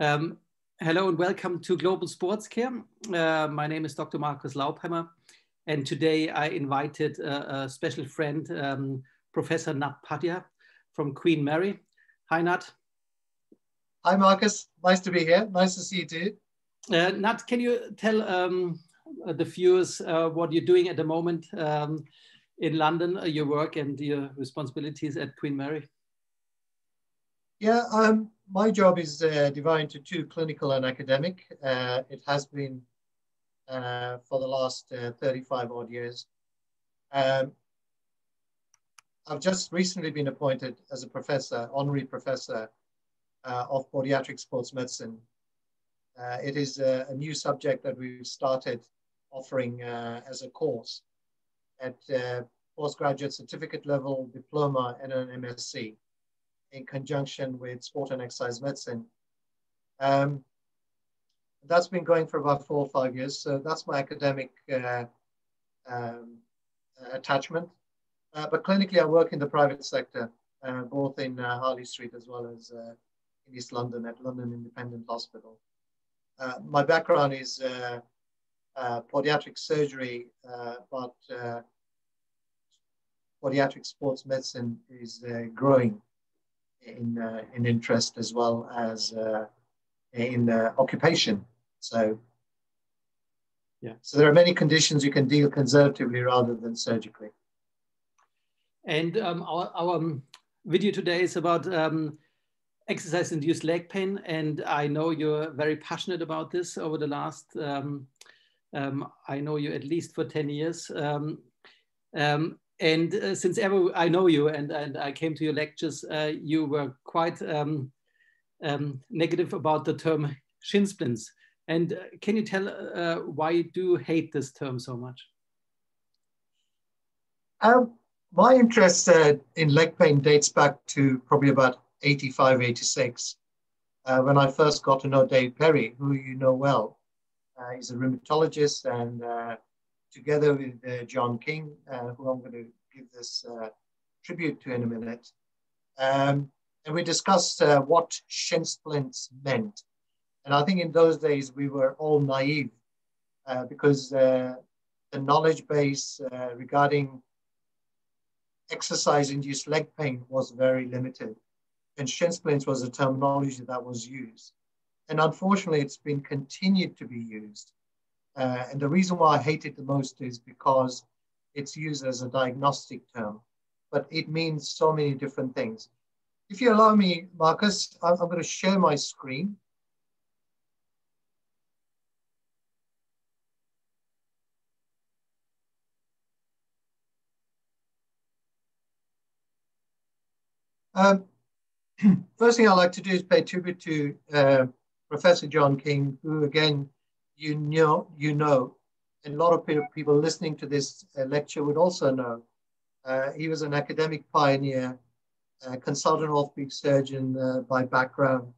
Um, hello and welcome to Global Sports Care. Uh, my name is Dr. Markus Laubheimer, and today I invited a, a special friend, um, Professor Nat Padhiar from Queen Mary. Hi, Nat. Hi, Markus. Nice to be here. Nice to see you too. Uh, Nat, can you tell um, the viewers uh, what you're doing at the moment um, in London, uh, your work and your responsibilities at Queen Mary? Yeah, um, my job is uh, divided into two, clinical and academic. Uh, it has been uh, for the last uh, 35 odd years. Um, I've just recently been appointed as a professor, honorary professor uh, of podiatric sports medicine. Uh, it is a, a, new subject that we've started offering as a course at postgraduate certificate level, diploma, and an MSc in conjunction with sport and exercise medicine. Um, that's been going for about four or five years. So that's my academic uh, um, attachment. Uh, but clinically, I work in the private sector, uh, both in uh, Harley Street as well as uh, in East London at London Independent Hospital. Uh, my background is podiatric surgery, but podiatric sports medicine is growing in, uh, in interest as well as uh, in uh, occupation. So, yeah. So there are many conditions you can deal conservatively rather than surgically. And um, our, our um, video today is about um, exercise-induced leg pain, and I know you're very passionate about this over the last. Um, um, I know you at least for ten years. Um, and uh, since ever I know you and, and I came to your lectures, uh, you were quite um, um, negative about the term shin splints. And uh, can you tell uh, why you do hate this term so much? Um, my interest uh, in leg pain dates back to probably about 85, 86, uh, when I first got to know Dave Perry, who you know well. he's a rheumatologist and together with uh, John King, uh, who I'm going to give this uh, tribute to in a minute. Um, and we discussed uh, what shin splints meant. And I think in those days we were all naive uh, because uh, the knowledge base regarding exercise-induced leg pain was very limited. And shin splints was a terminology that was used. And unfortunately, it's been continued to be used. Uh, and the reason why I hate it the most is because it's used as a diagnostic term, but it means so many different things. If you allow me, Marcus, I'm, I'm going to share my screen. Um, first thing I'd like to do is pay tribute to uh, Professor John King, who again you know, you know, and a lot of people listening to this uh, lecture would also know. Uh, he was an academic pioneer, a consultant orthopedic surgeon uh, by background,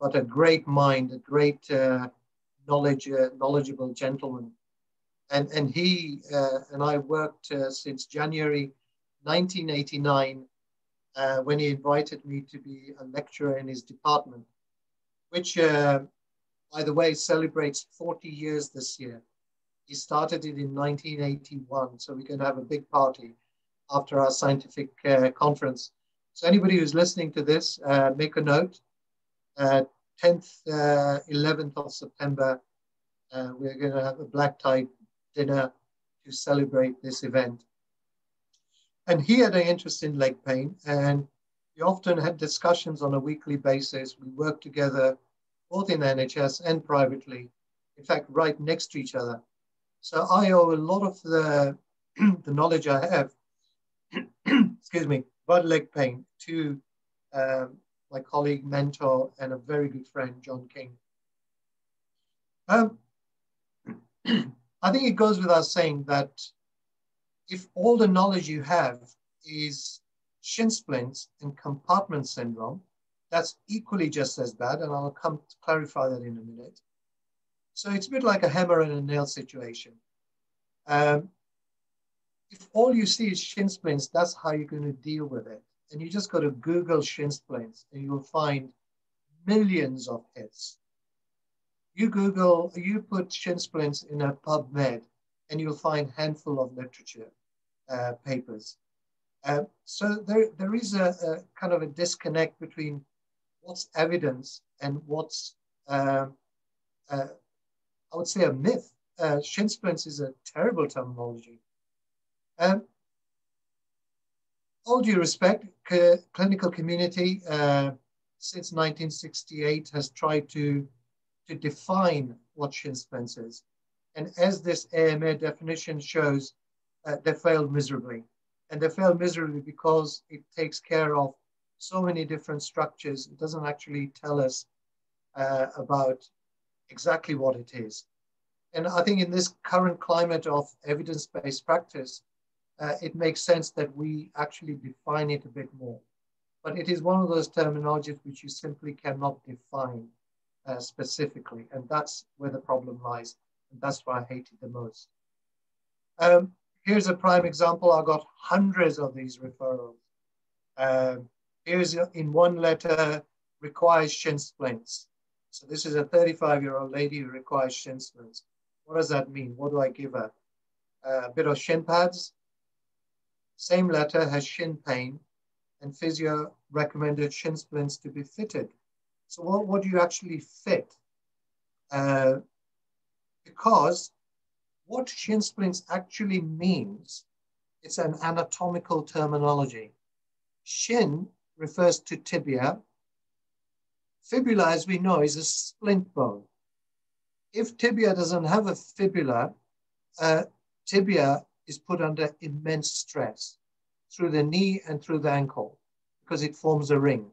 but a great mind, a great uh, knowledge, uh, knowledgeable gentleman. And, and he uh, and I worked since January 1989 when he invited me to be a lecturer in his department, which by the way, celebrates 40 years this year. He started it in 1981, so we're going to have a big party after our scientific uh, conference. So anybody who's listening to this, uh, make a note. Uh, 10th, 11th uh, of September, uh, we're going to have a black tie dinner to celebrate this event. And he had an interest in leg pain, and we often had discussions on a weekly basis. We worked together both in NHS and privately, in fact, right next to each other. So I owe a lot of the, the knowledge I have, excuse me, about leg pain to um, my colleague, mentor, and a very good friend, John King. Um, I think it goes without saying that if all the knowledge you have is shin splints and compartment syndrome, that's equally just as bad, and I'll come to clarify that in a minute. So it's a bit like a hammer and a nail situation. Um, if all you see is shin splints, that's how you're going to deal with it. And you just got to Google shin splints, and you will find millions of hits. You Google, you put shin splints in a PubMed, and you'll find handful of literature uh, papers. Uh, so there, there is a, a, kind of a disconnect between what's evidence and what's, uh, uh I would say, a myth. Uh, shin splints is a terrible terminology. Um, all due respect, clinical community uh, since 1968 has tried to, to define what shin splints is. And as this AMA definition shows, uh, they failed miserably. And they failed miserably because it takes care of so many different structures. It doesn't actually tell us uh, about exactly what it is. And I think in this current climate of evidence-based practice, uh, it makes sense that we actually define it a bit more. But it is one of those terminologies which you simply cannot define uh, specifically. And that's where the problem lies. And that's why I hate it the most. Um, here's a prime example. I got hundreds of these referrals. Um, here's in one letter, requires shin splints. So this is a 35 year old lady who requires shin splints. What does that mean? What do I give her? A bit of shin pads, same letter has shin pain and physio recommended shin splints to be fitted. So what, what do you actually fit? Uh, because what shin splints actually means, it's an anatomical terminology. Shin refers to tibia. Fibula, as we know, is a splint bone. If tibia doesn't have a fibula, uh, tibia is put under immense stress through the knee and through the ankle because it forms a ring.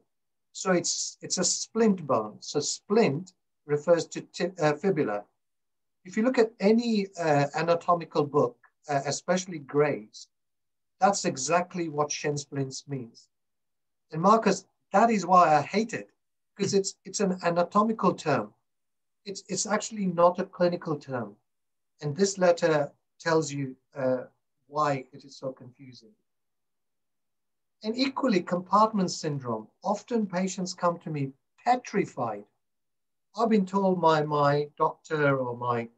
So it's, it's a splint bone. So splint refers to uh, fibula. If you look at any uh, anatomical book, uh, especially Gray's, that's exactly what shin splints means. And Marcus, that is why I hate it, because it's, it's an anatomical term. It's, it's actually not a clinical term. And this letter tells you uh, why it is so confusing. And equally, compartment syndrome. Often patients come to me petrified. I've been told by my doctor or my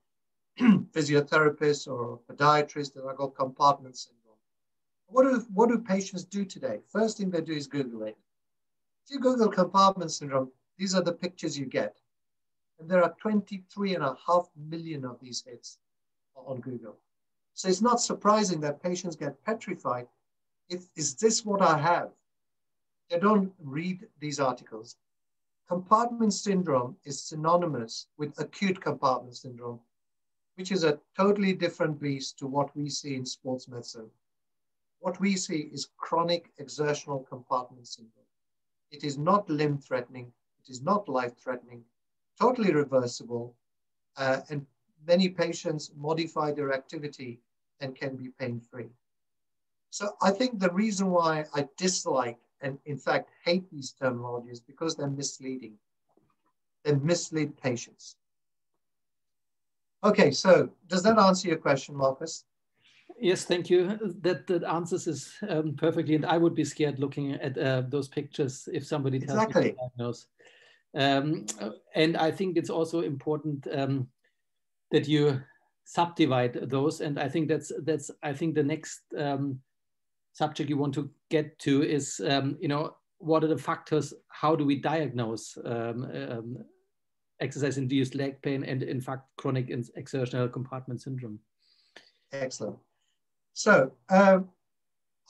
physiotherapist or podiatrist that I got compartment syndrome. What do, what do patients do today? First thing they do is Google it. If you Google compartment syndrome, these are the pictures you get. And there are 23 and a half million of these hits on Google. So it's not surprising that patients get petrified. If, is this what I have? They don't read these articles. Compartment syndrome is synonymous with acute compartment syndrome, which is a totally different beast to what we see in sports medicine. What we see is chronic exertional compartment syndrome. It is not limb threatening, it is not life threatening, totally reversible, uh, and many patients modify their activity and can be pain-free. So I think the reason why I dislike and in fact hate these terminologies because they're misleading. They mislead patients. Okay, so does that answer your question, Marcus? Yes, thank you. That, that answers is um, perfectly, and I would be scared looking at uh, those pictures if somebody tells exactly. me to diagnose. Um, and I think it's also important um, that you subdivide those. And I think that's that's I think the next um, subject you want to get to is um, you know what are the factors? How do we diagnose um, um, exercise-induced leg pain and in fact chronic exertional compartment syndrome? Excellent. So uh,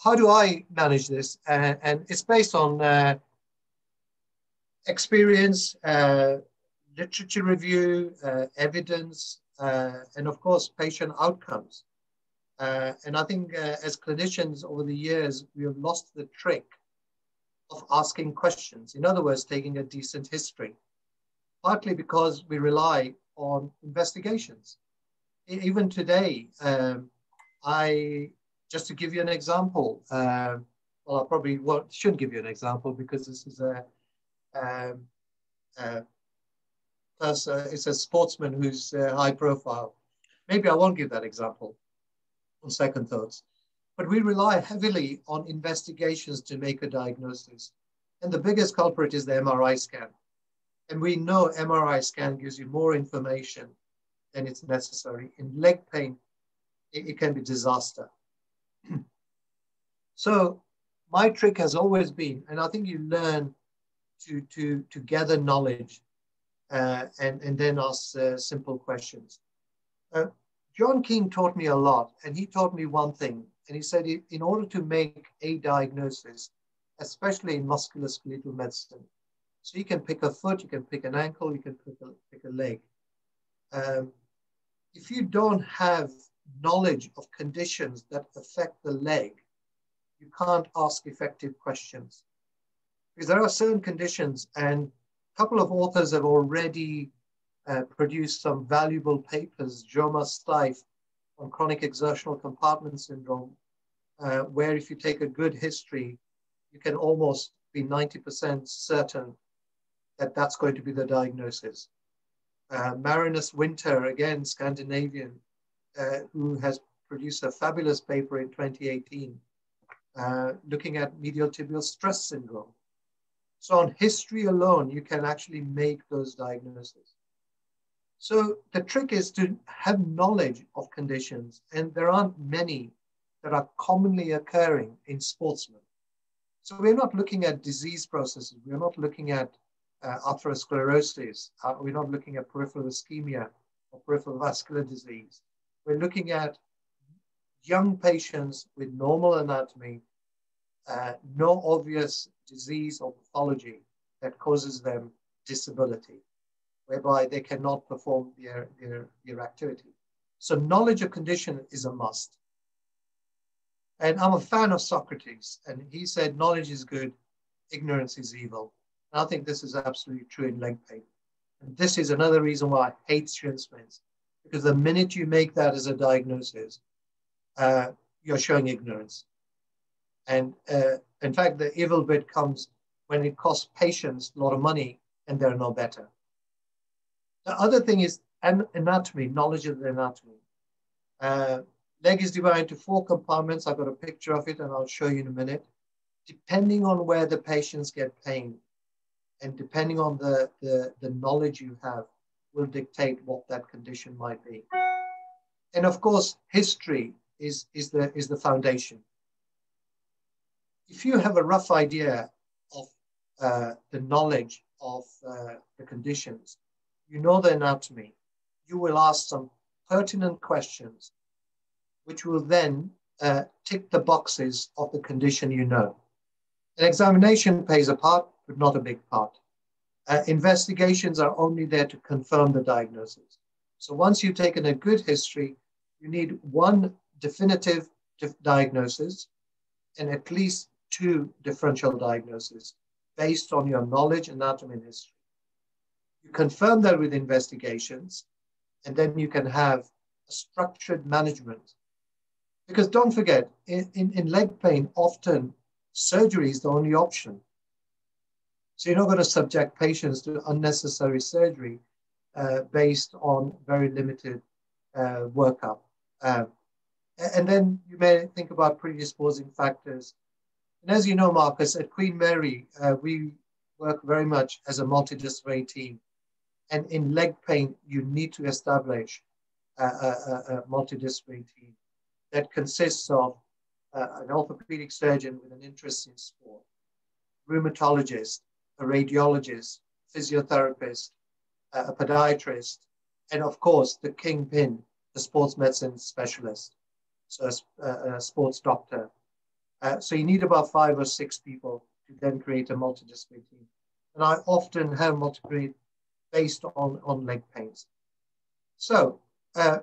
how do I manage this? Uh, and it's based on uh, experience, uh, literature review, uh, evidence, uh, and of course, patient outcomes. And I think as clinicians over the years, we have lost the trick of asking questions. In other words, taking a decent history, partly because we rely on investigations. Even today, um, I, just to give you an example, uh, well, I probably shouldn't give you an example because this is a, um, plus uh, it's a sportsman who's uh, high profile. Maybe I won't give that example on second thoughts. But we rely heavily on investigations to make a diagnosis. And the biggest culprit is the MRI scan. And we know MRI scan gives you more information than it's necessary. In leg pain, it, it can be disaster. so my trick has always been, and I think you learn to, to, to gather knowledge uh, and, and then ask uh, simple questions. Uh, John King taught me a lot, and he taught me one thing. And he said, in order to make a diagnosis, especially in musculoskeletal medicine, so you can pick a foot, you can pick an ankle, you can pick a, pick a leg. Um, if you don't have knowledge of conditions that affect the leg, you can't ask effective questions. Because there are certain conditions, and a couple of authors have already uh, produced some valuable papers, Jorma Styf on chronic exertional compartment syndrome, uh, where if you take a good history, you can almost be 90% certain that that's going to be the diagnosis. Uh, Marinus Winter, again, Scandinavian, uh, who has produced a fabulous paper in 2018, uh, looking at medial tibial stress syndrome. So on history alone, you can actually make those diagnoses. So the trick is to have knowledge of conditions, and there aren't many that are commonly occurring in sportsmen. So we're not looking at disease processes. We're not looking at uh, atherosclerosis. Uh, we're not looking at peripheral ischemia or peripheral vascular disease. We're looking at young patients with normal anatomy, uh, no obvious disease or pathology that causes them disability, whereby they cannot perform their, their, their activity. So knowledge of condition is a must. And I'm a fan of Socrates, and he said, knowledge is good, ignorance is evil. And I think this is absolutely true in leg pain. And this is another reason why I hate shin splints, because the minute you make that as a diagnosis, uh, you're showing ignorance. And uh, in fact, the evil bit comes when it costs patients a lot of money and they're no better. The other thing is anatomy, knowledge of the anatomy. Uh, leg is divided into four compartments. I've got a picture of it and I'll show you in a minute. Depending on where the patients get pain and depending on the, the, the knowledge you have will dictate what that condition might be. And of course, history is, is, the, is the foundation. If you have a rough idea of uh, the knowledge of uh, the conditions, you know the anatomy, you will ask some pertinent questions which will then uh, tick the boxes of the condition you know. An examination plays a part, but not a big part. Uh, investigations are only there to confirm the diagnosis. So once you've taken a good history, you need one definitive diagnosis and at least two differential diagnoses based on your knowledge, anatomy, and history. You confirm that with investigations, and then you can have a structured management because don't forget, in, in, in leg pain, often surgery is the only option. So you're not going to subject patients to unnecessary surgery uh, based on very limited uh, workup. Um, and then you may think about predisposing factors. And as you know, Marcus, at Queen Mary, uh, we work very much as a multidisciplinary team. And in leg pain, you need to establish a, a, a multidisciplinary team that consists of uh, an orthopedic surgeon with an interest in sport, rheumatologist, a radiologist, physiotherapist, a podiatrist, and of course the kingpin, the sports medicine specialist, so a, a sports doctor. Uh, so you need about five or six people to then create a multidisciplinary team. And I often have multidisciplinary based on, on leg pains. So uh,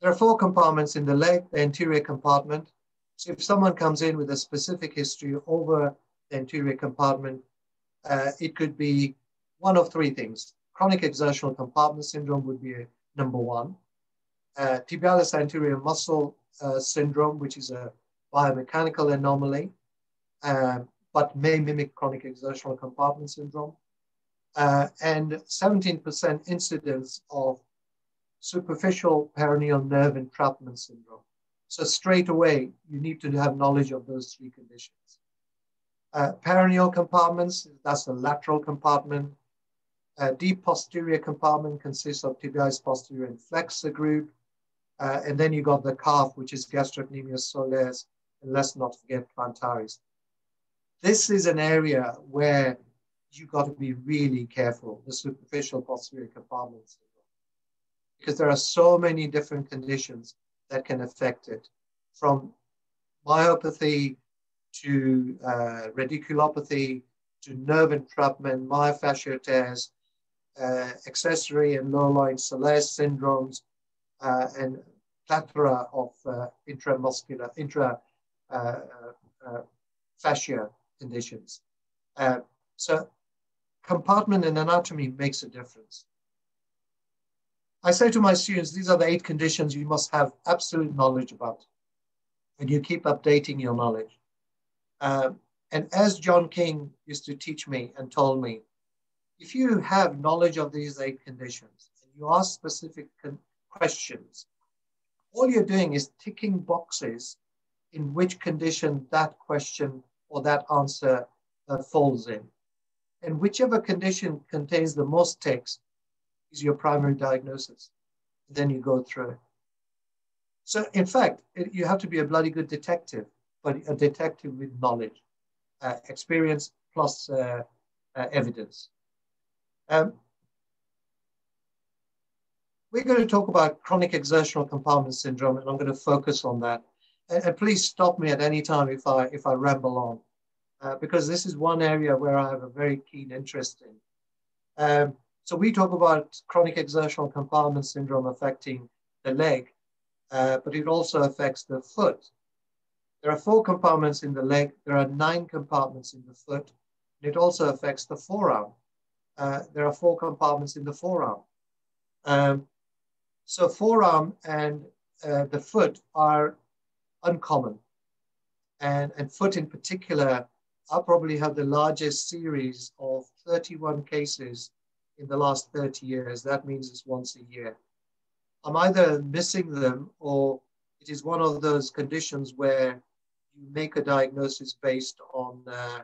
there are four compartments in the leg, the anterior compartment. So if someone comes in with a specific history over the anterior compartment, uh, it could be one of three things. Chronic exertional compartment syndrome would be number one. Uh, tibialis anterior muscle uh, syndrome, which is a biomechanical anomaly, uh, but may mimic chronic exertional compartment syndrome. Uh, and 17% incidence of superficial peroneal nerve entrapment syndrome. So straight away, you need to have knowledge of those three conditions. Uh, peroneal compartments, that's the lateral compartment. Uh, deep posterior compartment consists of tibialis posterior and flexor group. Uh, and then you got the calf, which is gastrocnemius soleus, and let's not forget plantaris. This is an area where you got to be really careful, the superficial posterior compartments, because there are so many different conditions that can affect it, from myopathy to uh, radiculopathy to nerve entrapment, myofascial tears, uh, accessory and low-lying Soleus syndromes, uh, and plethora of uh, intramuscular, intra uh, uh, fascia conditions. so compartment and anatomy makes a difference. I say to my students, these are the eight conditions you must have absolute knowledge about. And you keep updating your knowledge. Um, and as John King used to teach me and told me, if you have knowledge of these eight conditions and you ask specific questions, all you're doing is ticking boxes in which condition that question or that answer uh, falls in. And whichever condition contains the most ticks is your primary diagnosis. Then you go through. So in fact, it, you have to be a bloody good detective, but a detective with knowledge, uh, experience plus uh, uh evidence. Um, we're going to talk about chronic exertional compartment syndrome, and I'm going to focus on that. And, and please stop me at any time if I if I ramble on, uh, because this is one area where I have a very keen interest in. Um, so we talk about chronic exertional compartment syndrome affecting the leg, uh, but it also affects the foot. There are four compartments in the leg. There are nine compartments in the foot. And it also affects the forearm. Uh, there are four compartments in the forearm. Um, so forearm and uh, the foot are uncommon. And, and foot in particular, I probably have the largest series of 31 cases in the last 30 years. That means it's once a year. I'm either missing them or it is one of those conditions where you make a diagnosis based on uh,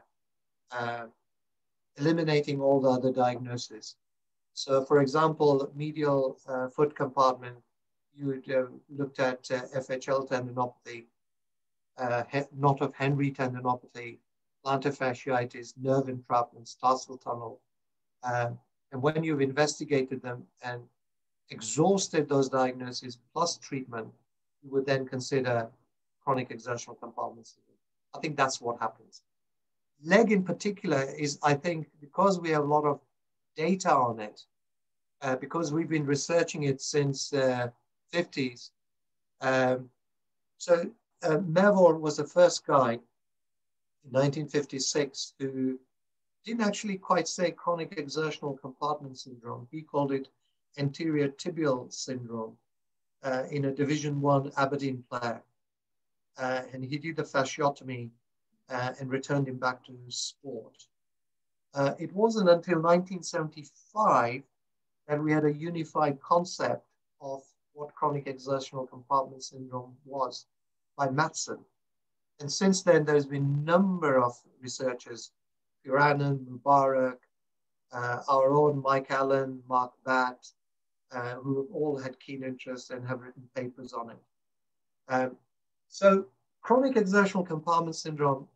uh, eliminating all the other diagnoses. So for example, medial uh, foot compartment, you uh, looked at uh, FHL tendinopathy, uh, knot of Henry tendinopathy, plantar fasciitis, nerve entrapment, tarsal tunnel. And when you've investigated them and exhausted those diagnoses plus treatment, you would then consider chronic exertional compartment syndrome. I think that's what happens. Leg in particular is, I think, because we have a lot of data on it uh, because we've been researching it since the 50s. Um, so uh, was the first guy in 1956 who didn't actually quite say chronic exertional compartment syndrome. He called it anterior tibial syndrome uh, in a Division One Aberdeen player. Uh, and he did the fasciotomy uh, and returned him back to sport. Uh, it wasn't until 1975 that we had a unified concept of what chronic exertional compartment syndrome was by Matsen. And since then, there's been a number of researchers, Puranen, Mubarak, uh, our own Mike Allen, Mark Batt, uh, who have all had keen interest and have written papers on it. Um, so chronic exertional compartment syndrome,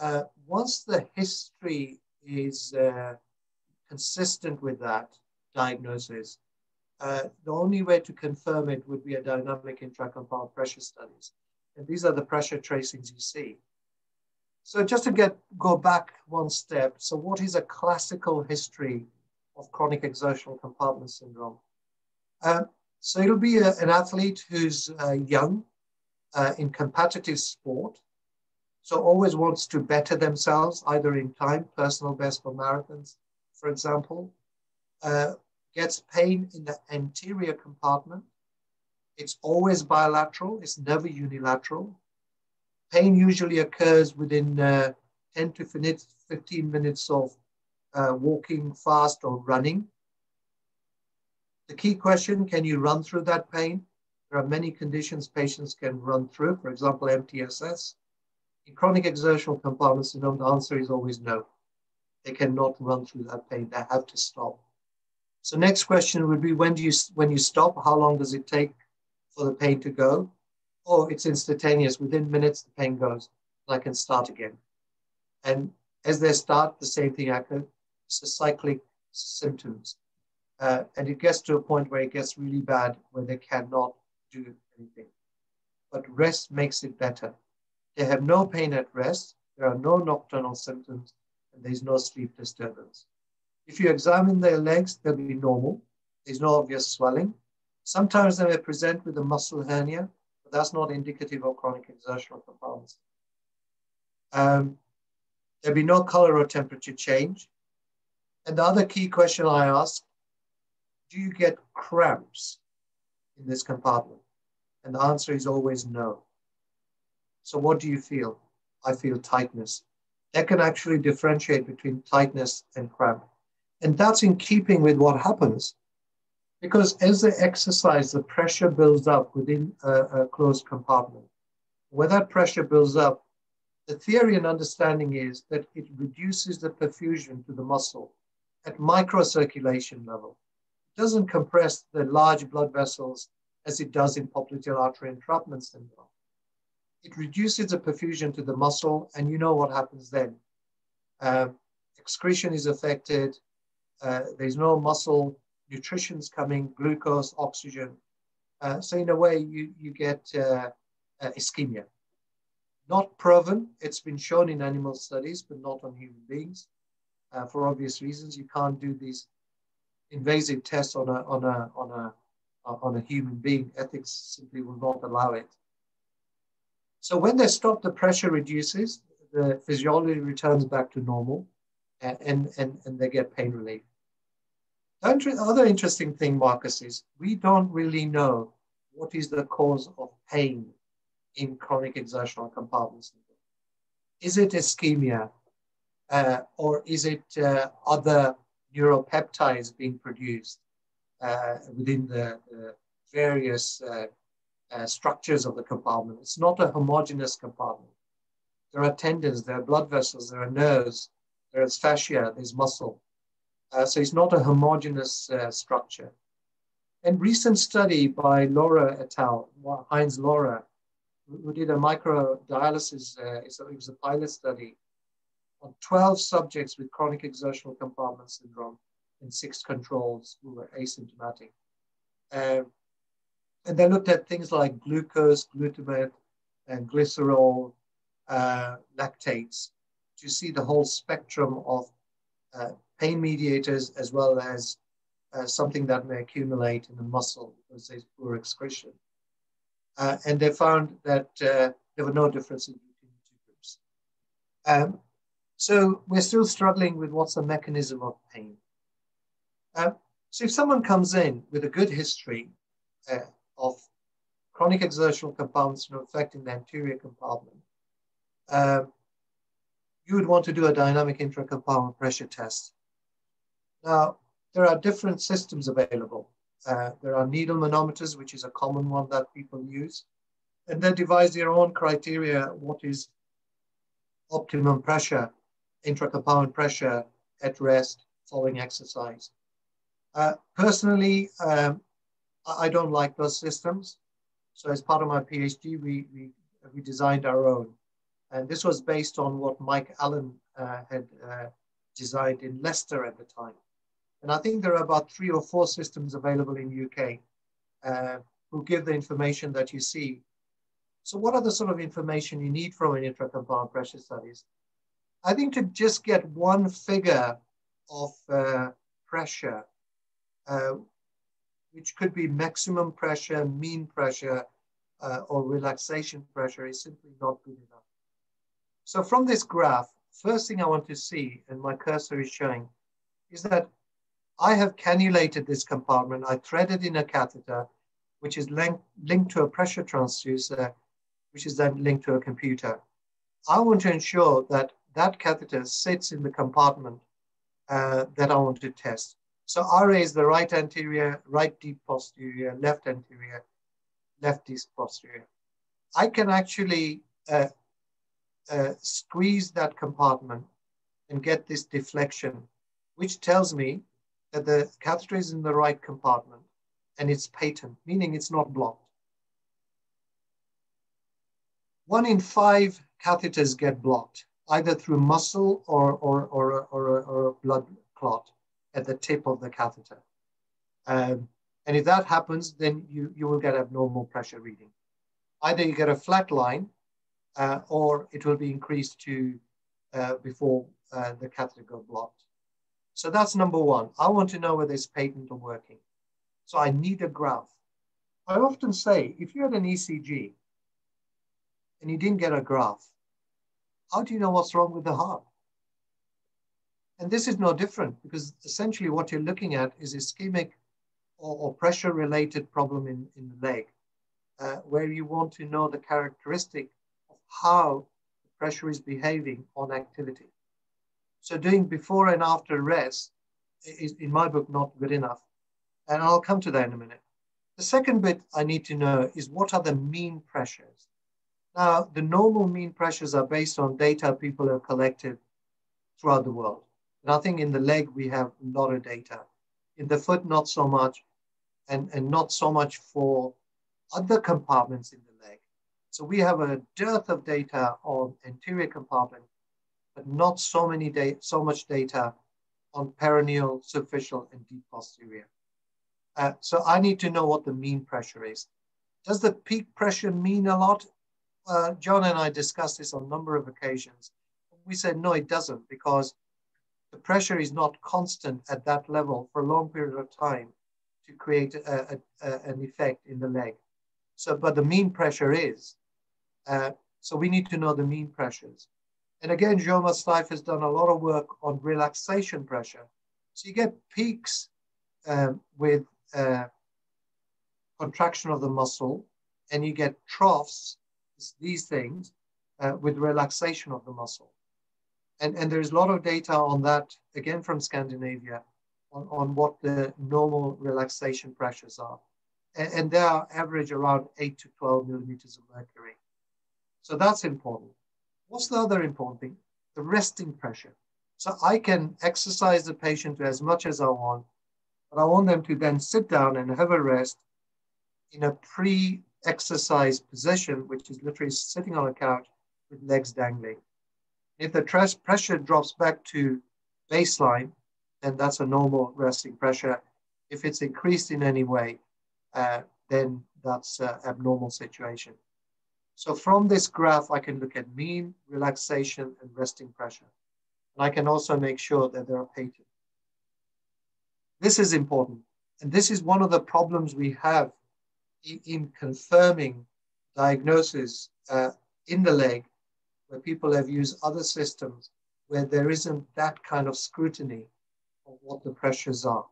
uh, once the history is uh, consistent with that diagnosis. Uh, the only way to confirm it would be a dynamic intracompartment pressure studies. And these are the pressure tracings you see. So just to get go back one step, so what is a classical history of chronic exertional compartment syndrome? Uh, so it'll be a, an athlete who's uh, young uh, in competitive sport, so always wants to better themselves, either in time, personal best for marathons, for example. Uh, gets pain in the anterior compartment. It's always bilateral, it's never unilateral. Pain usually occurs within uh, 10 to 15 minutes of uh, walking fast or running. The key question, can you run through that pain? There are many conditions patients can run through, for example, MTSS. In chronic exertional compartment syndrome, the answer is always no. They cannot run through that pain. They have to stop So next question would be when do you when you stop? How long does it take for the pain to go? Or it's instantaneous. Within minutes, the pain goes. I can start again. And as they start, the same thing happens. It's a cyclic symptoms. Uh, and it gets to a point where it gets really bad where they cannot do anything. But rest makes it better. They have no pain at rest. There are no nocturnal symptoms and there's no sleep disturbance. If you examine their legs, they'll be normal. There's no obvious swelling. Sometimes they may present with a muscle hernia, but that's not indicative of chronic exertional compounds. Um, there'll be no color or temperature change. And the other key question I ask, do you get cramps in this compartment? And the answer is always no. So what do you feel? I feel tightness. That can actually differentiate between tightness and cramp. And that's in keeping with what happens. Because as they exercise, the pressure builds up within a, a closed compartment. When that pressure builds up, the theory and understanding is that it reduces the perfusion to the muscle at microcirculation level. It doesn't compress the large blood vessels as it does in popliteal artery entrapment syndrome. It reduces the perfusion to the muscle, and you know what happens then. Uh, excretion is affected. Uh, there's no muscle nutrition's coming, glucose, oxygen. Uh, so in a way, you, you get uh, uh, ischemia. Not proven. It's been shown in animal studies, but not on human beings. Uh, for obvious reasons, you can't do these invasive tests on a on a on a on a human being. Ethics simply will not allow it. So when they stop, the pressure reduces, the physiology returns back to normal, and and and they get pain relief. The other interesting thing, Marcus, is we don't really know what is the cause of pain in chronic exertional compartment syndrome. Is it ischemia uh, or is it uh, other neuropeptides being produced within the, the various uh, uh, structures of the compartment? It's not a homogeneous compartment. There are tendons, there are blood vessels, there are nerves, there is fascia, there's muscle. Uh, so it's not a homogeneous structure. And recent study by Laura et al., Heinz Laura, who did a microdialysis, uh, it was a pilot study on 12 subjects with chronic exertional compartment syndrome and six controls who were asymptomatic. Uh, and they looked at things like glucose, glutamate, and glycerol, uh, lactates to see the whole spectrum of uh, pain mediators as well as uh, something that may accumulate in the muscle because there's poor excretion. Uh, and they found that uh, there were no differences between the two groups. Um, so we're still struggling with what's the mechanism of pain. Uh, so if someone comes in with a good history uh, of chronic exertional compounds affecting the anterior compartment, um, you would want to do a dynamic intracompartment pressure test. Now, there are different systems available. Uh, there are needle manometers, which is a common one that people use. And they devise their own criteria, what is optimum pressure, intracompartment pressure at rest following exercise. Uh, personally, um, I don't like those systems. So as part of my PhD, we, we, we designed our own. And this was based on what Mike Allen uh, had uh, designed in Leicester at the time. And I think there are about three or four systems available in UK uh, who give the information that you see. So what are the sort of information you need from an intracompartment pressure studies? I think to just get one figure of uh, pressure, uh, which could be maximum pressure, mean pressure, uh, or relaxation pressure is simply not good enough. So from this graph, first thing I want to see, and my cursor is showing, is that I have cannulated this compartment. I threaded in a catheter, which is linked, to a pressure transducer, which is then linked to a computer. I want to ensure that that catheter sits in the compartment uh, that I want to test. So RA is the right anterior, right deep posterior, left anterior, left deep posterior. I can actually uh, uh, squeeze that compartment and get this deflection, which tells me that the catheter is in the right compartment and it's patent, meaning it's not blocked. One in five catheters get blocked, either through muscle or, or, or, or, or a blood clot at the tip of the catheter. Um, and if that happens, then you, you will get abnormal pressure reading. Either you get a flat line uh, or it will be increased to uh, before uh, the catheter got blocked. So that's number one. I want to know whether it's patent or working. So I need a graph. I often say, if you had an ECG and you didn't get a graph, how do you know what's wrong with the heart? And this is no different because essentially what you're looking at is ischemic or, or pressure related problem in, in the leg, uh, where you want to know the characteristic of how the pressure is behaving on activity. So doing before and after rest is, in my book, not good enough. And I'll come to that in a minute. The second bit I need to know is what are the mean pressures? Now, the normal mean pressures are based on data people have collected throughout the world. And I think in the leg, we have a lot of data. In the foot, not so much, and, and not so much for other compartments in the leg. So we have a dearth of data on anterior compartment, but not so many data, so much data on peroneal, superficial, and deep posterior. Uh, so I need to know what the mean pressure is. Does the peak pressure mean a lot? Uh, John and I discussed this on a number of occasions. We said, no, it doesn't, because the pressure is not constant at that level for a long period of time to create a, a, a, an effect in the leg. So, but the mean pressure is. Uh, so we need to know the mean pressures. And again, Jorma Styf has done a lot of work on relaxation pressure. So you get peaks um, with uh, contraction of the muscle, and you get troughs, these things, uh, with relaxation of the muscle. And, and there's a lot of data on that, again from Scandinavia, on, on what the normal relaxation pressures are. And, and they are average around 8 to 12 millimeters of mercury. So that's important. What's the other important thing? The resting pressure. So I can exercise the patient as much as I want, but I want them to then sit down and have a rest in a pre-exercise position, which is literally sitting on a couch with legs dangling. If the pressure drops back to baseline, then that's a normal resting pressure. If it's increased in any way, uh, then that's an abnormal situation. So from this graph, I can look at mean, relaxation, and resting pressure. And I can also make sure that they're patent. This is important. And this is one of the problems we have in, in confirming diagnosis uh, in the leg where people have used other systems where there isn't that kind of scrutiny of what the pressures are.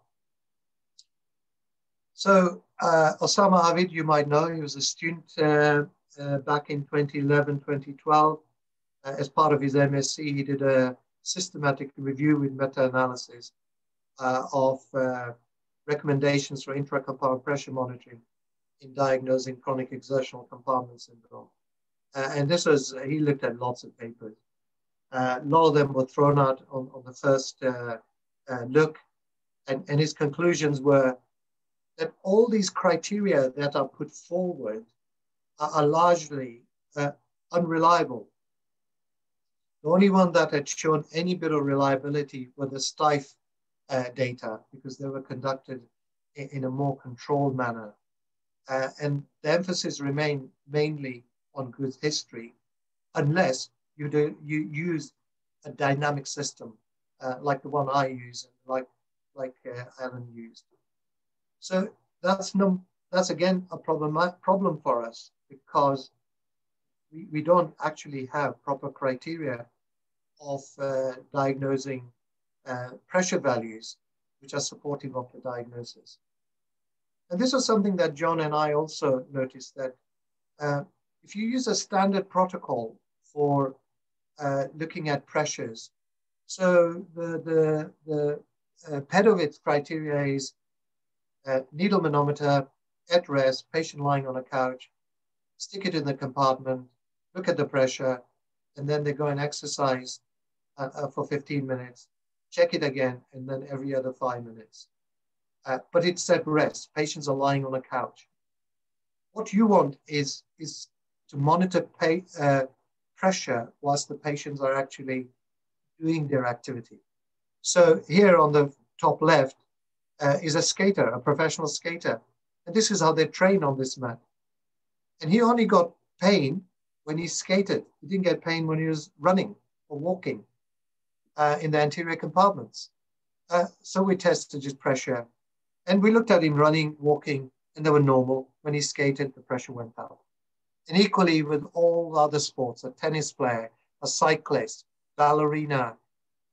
So uh, Osama Aweid, you might know, he was a student uh, uh, back in 2011, 2012. Uh, as part of his MSc, he did a systematic review with meta-analysis uh, of uh, recommendations for intracompartment pressure monitoring in diagnosing chronic exertional compartment syndrome. Uh, and this was, he looked at lots of papers. Uh, a lot of them were thrown out on, on the first uh, uh, look. And, and his conclusions were that all these criteria that are put forward are, are largely uh, unreliable. The only one that had shown any bit of reliability were the Styf uh, data because they were conducted in, in a more controlled manner. Uh, and the emphasis remained mainly on good history, unless you do you use a dynamic system uh, like the one I use and like like uh, Allen used. So that's num that's again a problem problem for us because we, we don't actually have proper criteria of uh, diagnosing uh, pressure values which are supportive of the diagnosis. And this was something that John and I also noticed that uh, if you use a standard protocol for uh, looking at pressures, so the, the, the uh, criteria is uh, needle manometer at rest, patient lying on a couch, stick it in the compartment, look at the pressure, and then they go and exercise uh, uh, for 15 minutes, check it again, and then every other five minutes. uh, but it's at rest. Patients are lying on a couch. What you want is, is to monitor pay, uh, pressure whilst the patients are actually doing their activity. So here on the top left uh, is a skater, a professional skater. And this is how they train on this mat. And he only got pain when he skated. He didn't get pain when he was running or walking uh, in the anterior compartments. Uh, so we tested his pressure and we looked at him running, walking, and they were normal. When he skated, the pressure went up. And equally with all other sports, a tennis player, a cyclist, ballerina,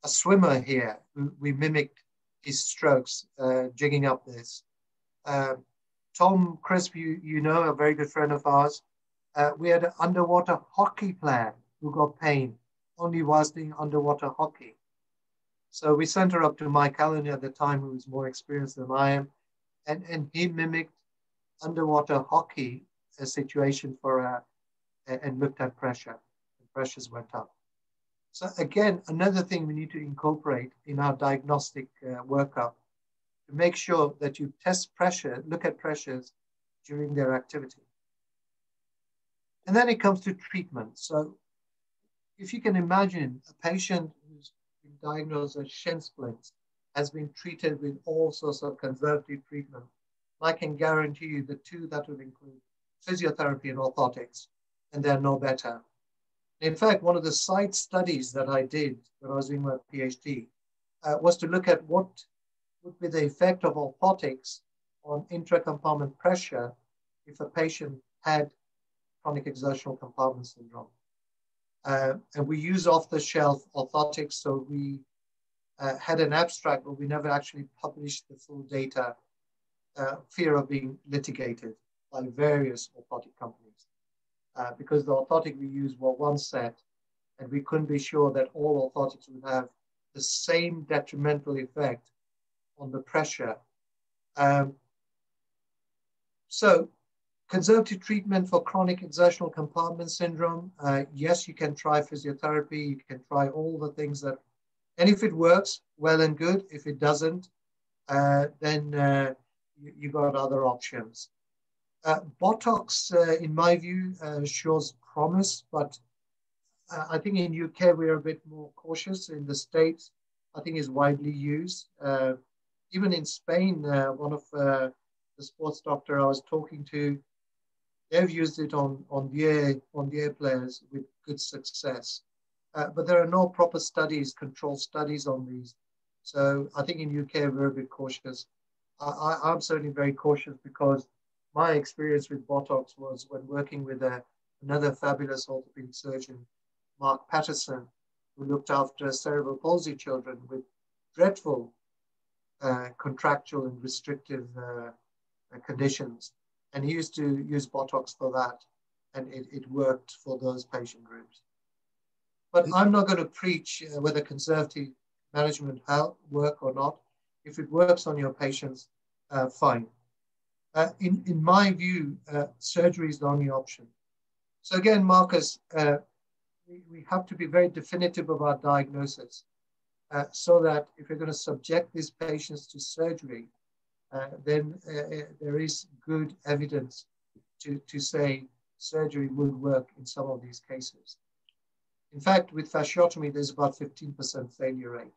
a swimmer here, we mimicked his strokes, uh, jigging up this. Uh, Tom Crisp, you, you know, a very good friend of ours, uh, we had an underwater hockey player who got pain only whilst doing underwater hockey. So we sent her up to Mike Allen at the time, who was more experienced than I am, and, and he mimicked underwater hockey situation for her and looked at pressure. The pressures went up. So again, another thing we need to incorporate in our diagnostic uh, workup to make sure that you test pressure, look at pressures during their activity. And then it comes to treatment. So if you can imagine a patient who's been diagnosed as shin splints has been treated with all sorts of conservative treatment, I can guarantee you the two that would include physiotherapy and orthotics, and they're no better. In fact, one of the side studies that I did when I was doing my PhD uh, was to look at what would be the effect of orthotics on intracompartment pressure if a patient had chronic exertional compartment syndrome. Uh, and we use off-the-shelf orthotics, so we uh, had an abstract, but we never actually published the full data, uh, fear of being litigated by various orthotic companies. Uh, because the orthotic we used were one set, and we couldn't be sure that all orthotics would have the same detrimental effect on the pressure. Um, so Conservative treatment for chronic exertional compartment syndrome. Uh, yes, you can try physiotherapy. You can try all the things that, and if it works, well and good. If it doesn't, uh, then uh, you, you, got other options. Uh, Botox, uh, in my view, uh, shows promise, but I think in UK we're a bit more cautious. In the States, I think is widely used. even in Spain, one of the sports doctor I was talking to They've used it on, on, their, on the air players with good success. Uh, but there are no proper studies, controlled studies on these. So I think in UK, we're a bit cautious. I, am certainly very cautious because my experience with Botox was when working with a, another fabulous orthopedic surgeon, Mark Patterson, who looked after cerebral palsy children with dreadful uh, contractual and restrictive uh, conditions. And he used to use Botox for that, and it, it worked for those patient groups. But I'm not going to preach uh, whether conservative management help work or not. If it works on your patients, uh, fine. Uh, in, in my view, uh, surgery is the only option. So again, Marcus, uh, we, we have to be very definitive about diagnosis uh, so that if you're going to subject these patients to surgery, uh, then uh, there is good evidence to, to say surgery would work in some of these cases. In fact, with fasciotomy, there's about 15% failure rate.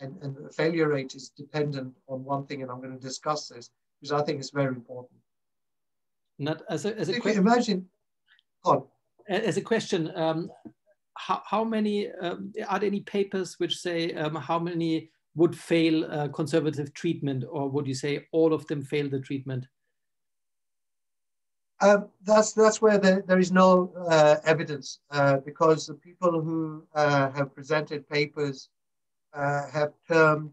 And, and the failure rate is dependent on one thing, and I'm going to discuss this, because I think it's very important. Not as a, as a question. Imagine, on. As a question, um, how, how many, um, are there any papers which say um, how many would fail uh, conservative treatment, or would you say all of them fail the treatment? Um, that's that's where the, there is no uh, evidence uh, because the people who uh, have presented papers uh, have termed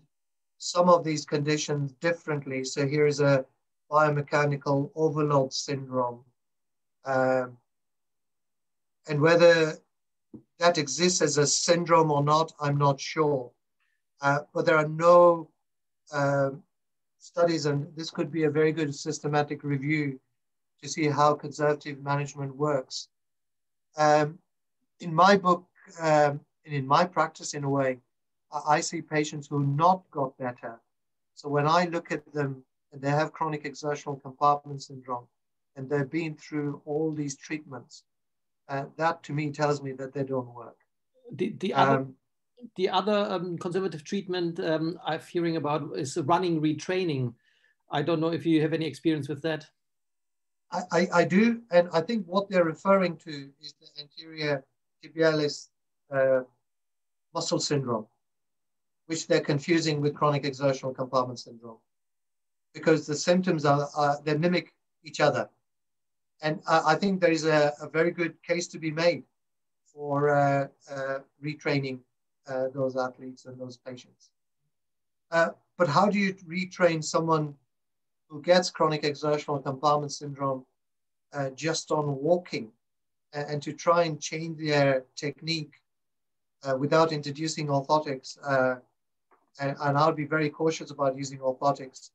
some of these conditions differently. So here is a biomechanical overload syndrome, um, and whether that exists as a syndrome or not, I'm not sure. Uh, but there are no uh, studies, and this could be a very good systematic review to see how conservative management works. Um, in my book, um, and in my practice, in a way, I see patients who not got better. So when I look at them and they have chronic exertional compartment syndrome and they've been through all these treatments, uh, that to me tells me that they don't work. The, the other, um, the other um, conservative treatment um, I'm hearing about is running retraining. I don't know if you have any experience with that. I, I, I do, and I think what they're referring to is the anterior tibialis uh, muscle syndrome, which they're confusing with chronic exertional compartment syndrome, because the symptoms are, are they mimic each other, and I, I think there is a, a, very good case to be made for uh, uh, retraining uh, those athletes and those patients. Uh, but how do you retrain someone who gets chronic exertional compartment syndrome uh, just on walking and, and, to try and change their technique uh, without introducing orthotics. And, and I'll be very cautious about using orthotics.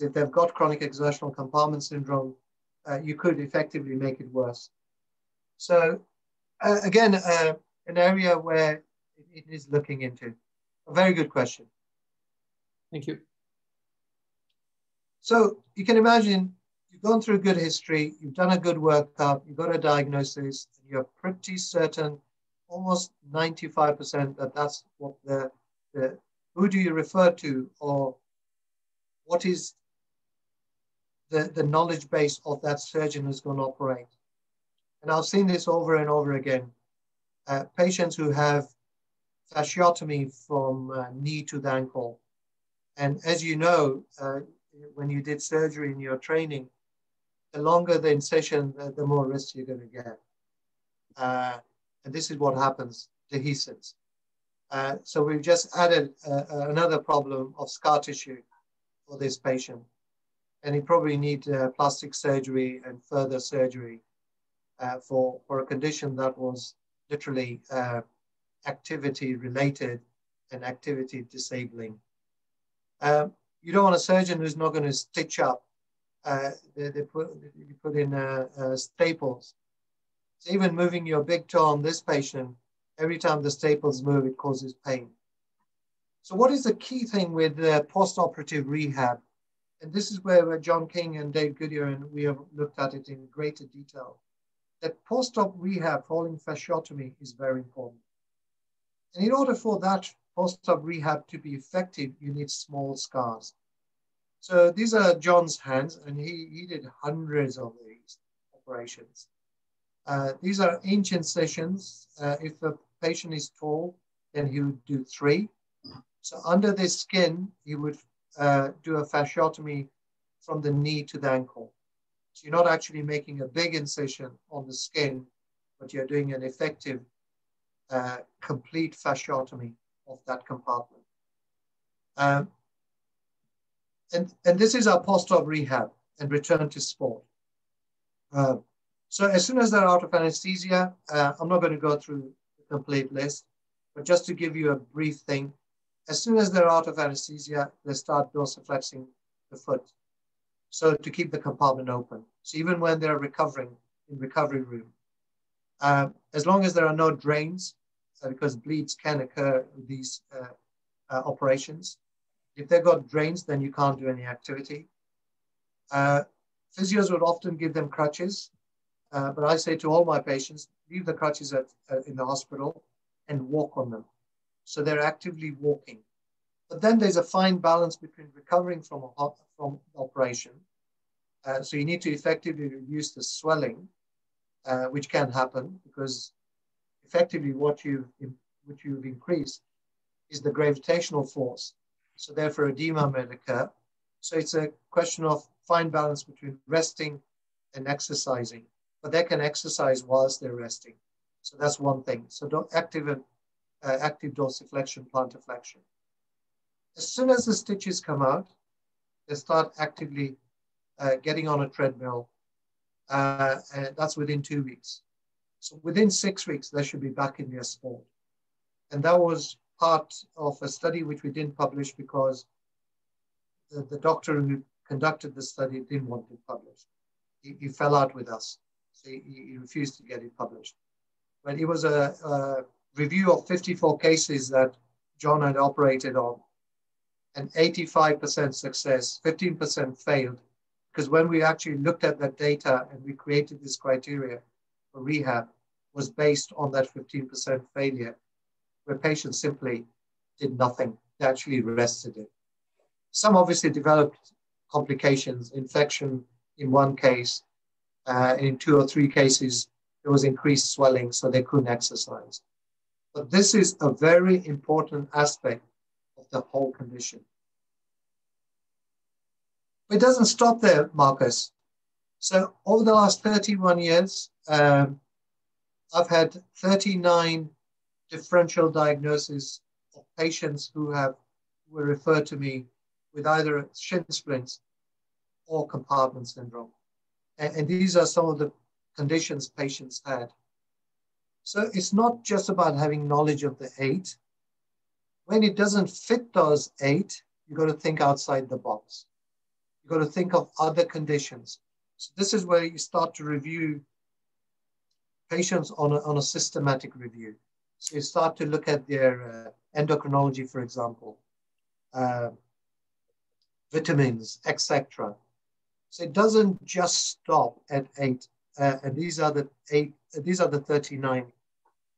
If they've got chronic exertional compartment syndrome, uh, you could effectively make it worse. So uh, again, uh, an area where it is looking into. A very good question. Thank you. So you can imagine you've gone through a good history, you've done a good workup, you've got a diagnosis, and you're pretty certain, almost 95% that that's what the, the who do you refer to or what is the, the knowledge base of that surgeon who's going to operate. And I've seen this over and over again. Uh, patients who have fasciotomy from uh, knee to the ankle. And as you know, uh, when you did surgery in your training, the longer the incision, the, the more risk you're going to get. Uh, and this is what happens, dehiscence. Uh, so we've just added uh, uh, another problem of scar tissue for this patient. And he probably need uh, plastic surgery and further surgery uh, for, for a condition that was literally activity related and activity disabling. Um, you don't want a surgeon who's not going to stitch up. They, they, put, you put in staples. So even moving your big toe on this patient, every time the staples move, it causes pain. So what is the key thing with uh, post-operative rehab? And this is where John King and Dave Goodyear and we have looked at it in greater detail. That post-op rehab following fasciotomy is very important. And in order for that post-op rehab to be effective, you need small scars. So these are John's hands, and he, he did hundreds of these operations. Uh, these are inch sessions. Uh, if the patient is tall, then he would do three. So under the skin, he would uh, do a fasciotomy from the knee to the ankle. So you're not actually making a big incision on the skin, but you're doing an effective uh, complete fasciotomy of that compartment. Um, and, and this is our post-op rehab and return to sport. Uh, so as soon as they're out of anesthesia, uh, I'm not going to go through complete list, but just to give you a brief thing, as soon as they're out of anesthesia, they start dorsiflexing the foot. So to keep the compartment open. So even when they're recovering in recovery room, uh, as long as there are no drains, because bleeds can occur with these uh, uh, operations. If they've got drains, then you can't do any activity. Uh, physios would often give them crutches, uh, but I say to all my patients, leave the crutches at, uh, in the hospital and walk on them. So they're actively walking. But then there's a fine balance between recovering from, a, from operation. Uh, so you need to effectively reduce the swelling, which can happen because effectively what you've, what you've increased is the gravitational force. So therefore edema may occur. So it's a question of fine balance between resting and exercising, but they can exercise whilst they're resting. So that's one thing. So don't active, uh, active dorsiflexion, plantar flexion. As soon as the stitches come out, they start actively uh, getting on a treadmill, uh, and that's within two weeks. So within six weeks, they should be back in their sport. And that was part of a study which we didn't publish because the, the doctor who conducted the study didn't want it published. He, he fell out with us. So he, he, refused to get it published. But it was a, a review of 54 cases that John had operated on. and 85% success, 15% failed. Because when we actually looked at that data and we created this criteria for rehab, was based on that 15% failure, where patients simply did nothing. They actually rested it. Some obviously developed complications, infection in one case, uh, in two or three cases, there was increased swelling, so they couldn't exercise. But this is a very important aspect of the whole condition. It doesn't stop there, Marcus. So over the last 31 years, um, I've had 39 differential diagnoses of patients who have were referred to me with either shin splints or compartment syndrome. And, and these are some of the conditions patients had. So it's not just about having knowledge of the eight. When it doesn't fit those eight, you've got to think outside the box. You've got to think of other conditions. So this is where you start to review patients on a, on a systematic review. So you start to look at their uh, endocrinology, for example, uh, vitamins, etc. So it doesn't just stop at eight. Uh, and these are the eight. These are the 39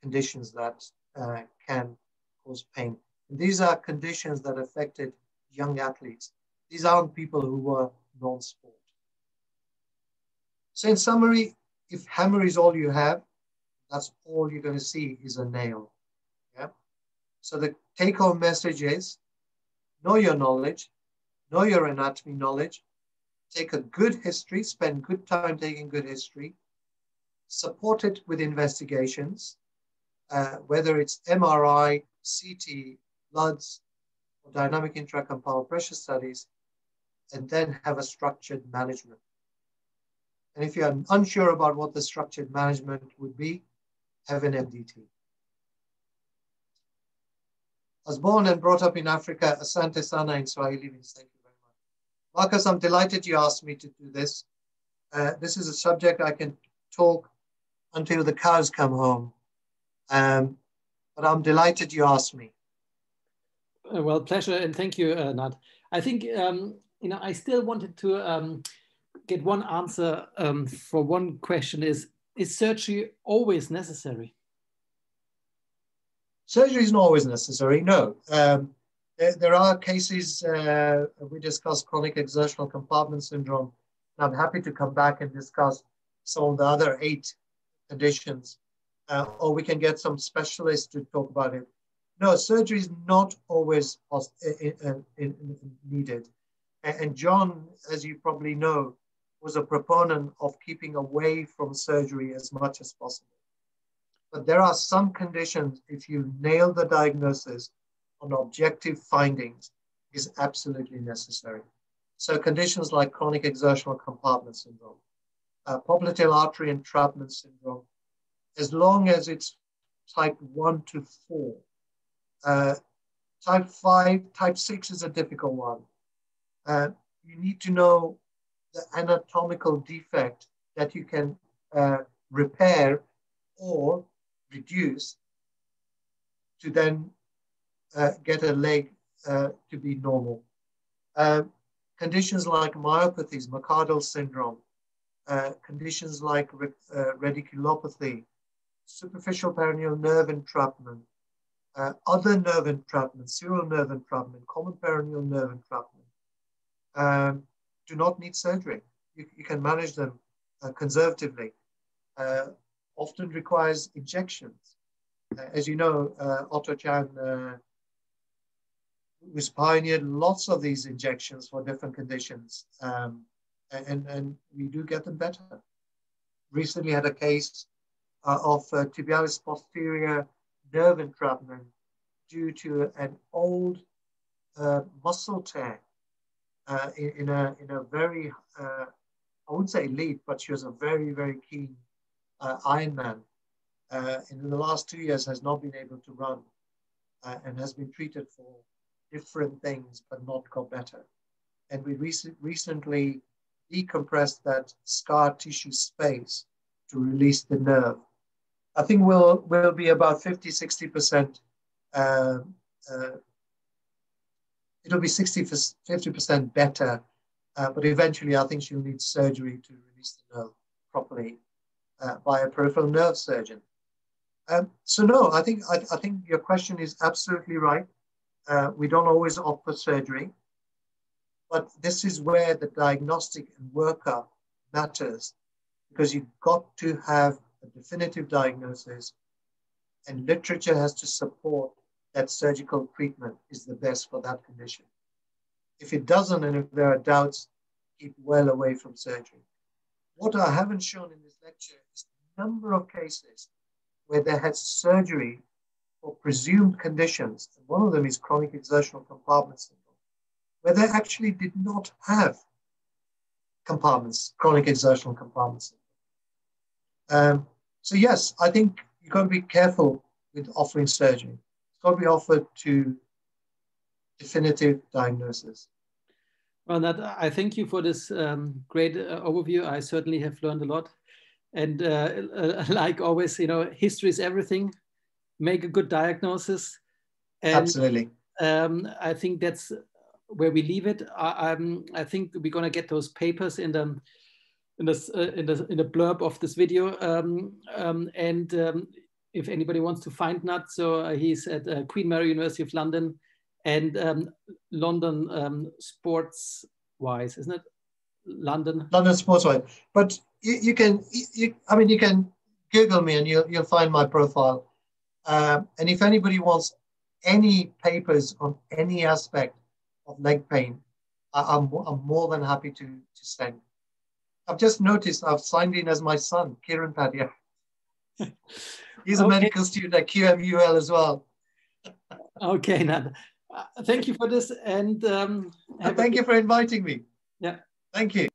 conditions that uh, can cause pain. And these are conditions that affected young athletes. These aren't people who were non-sport. So in summary, if hammer is all you have, that's all you're going to see is a nail. Yeah. So the take-home message is know your knowledge, know your anatomy knowledge, take a good history, spend good time taking good history, support it with investigations, uh, whether it's MRI, CT, bloods, or dynamic intracompartmental pressure studies, and then have a structured management. And if you're unsure about what the structured management would be, have an MDT. I was born and brought up in Africa, Asante Sana in Swahili means thank you. Marcus, I'm delighted you asked me to do this. Uh, this is a subject I can talk until the cows come home. Um, but I'm delighted you asked me. Uh, well, pleasure and thank you, uh, Nat. I think, um, you know, I still wanted to um, get one answer um, for one question is, is surgery always necessary? Surgery is not always necessary, no. There, are cases, uh, we discussed chronic exertional compartment syndrome. I'm happy to come back and discuss some of the other eight conditions, uh, or we can get some specialists to talk about it. No, surgery is not always in, needed. And John, as you probably know, was a proponent of keeping away from surgery as much as possible. But there are some conditions, if you nail the diagnosis on objective findings, is absolutely necessary. So conditions like chronic exertional compartment syndrome, uh, popliteal artery entrapment syndrome, as long as it's type one to four. Uh, type five, type six is a difficult one. Uh, you need to know the anatomical defect that you can uh, repair or reduce to then get a leg uh, to be normal. Uh, conditions like myopathies, McArdle syndrome, uh, conditions like uh, radiculopathy, superficial peroneal nerve entrapment, other nerve entrapment, sural nerve entrapment, common peroneal nerve entrapment, um, do not need surgery. You, you can manage them uh, conservatively. Uh, often requires injections. Uh, as you know, uh, Otto Chan uh, was pioneered lots of these injections for different conditions, um, and, and we do get them better. Recently had a case uh, of uh, tibialis posterior nerve entrapment due to an old muscle tear uh, in, in, a in a very uh, I wouldn't say elite, but she was a very very keen uh, Ironman. Uh, in the last two years, has not been able to run, uh, and has been treated for different things, but not got better. And we rec- recently decompressed that scar tissue space to release the nerve. I think we'll we'll be about 50, 60 percent uh, uh, it'll be 60 50% better. Uh, but eventually, I think she'll need surgery to release the nerve properly uh, by a peripheral nerve surgeon. Um, so no, I think I, I, think your question is absolutely right. Uh, we don't always offer surgery, but this is where the diagnostic and workup matters because you've got to have a definitive diagnosis, and literature has to support that surgical treatment is the best for that condition. If it doesn't, and if there are doubts, keep well away from surgery. What I haven't shown in this lecture is the number of cases where they had surgery for presumed conditions. And one of them is chronic exertional compartment syndrome, where they actually did not have compartments, chronic exertional compartment syndrome. Um, so yes, I think you've got to be careful with offering surgery. It's got to be offered to definitive diagnosis. Well, Nat, I thank you for this um, great uh, overview. I certainly have learned a lot. And uh, like always, you know, history is everything. Make a good diagnosis. And, Absolutely. Um, I think that's where we leave it. I, I think we're going to get those papers in the in the uh, in the in the blurb of this video. Um, um, and um, if anybody wants to find Nat, so uh, he's at uh, Queen Mary University of London and um, London um, Sports Wise, isn't it? London. London Sports Wise, but you, you can, you, I mean, you can Google me and you'll you'll find my profile. Um, and if anybody wants any papers on any aspect of leg pain, I, am I'm, I'm more than happy to to send. I've just noticed I've signed in as my son, Kiran Padhiar. He's a okay. medical student at QMUL as well. okay, Nat. Uh, thank you for this, and um, thank you for inviting me. Yeah. Thank you.